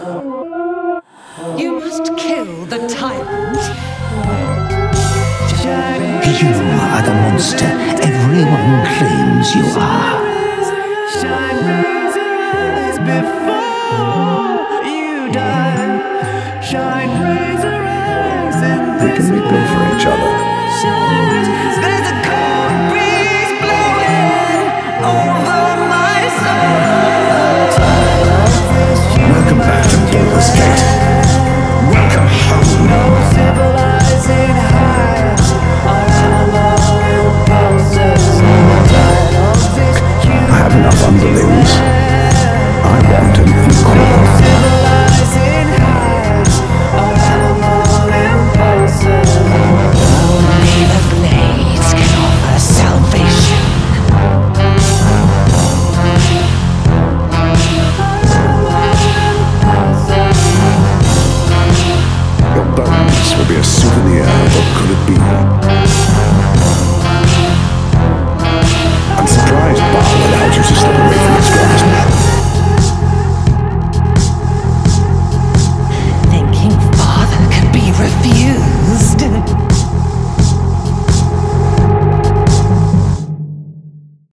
You must kill the tyrant. You are the monster everyone claims you are. We can be good for each other. could it be?